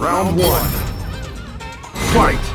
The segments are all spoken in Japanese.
Round one. Fight!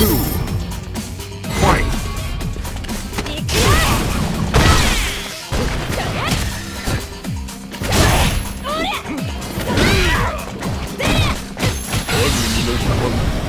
Every little one.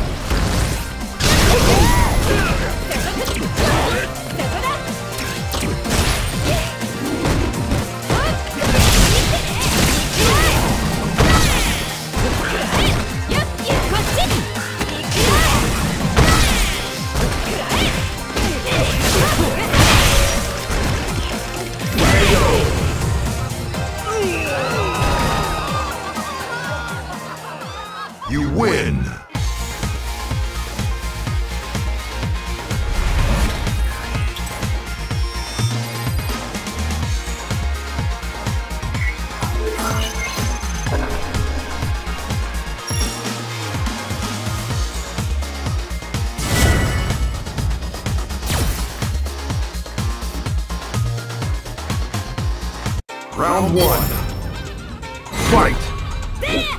Round one. Fight!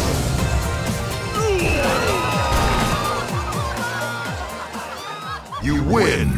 win.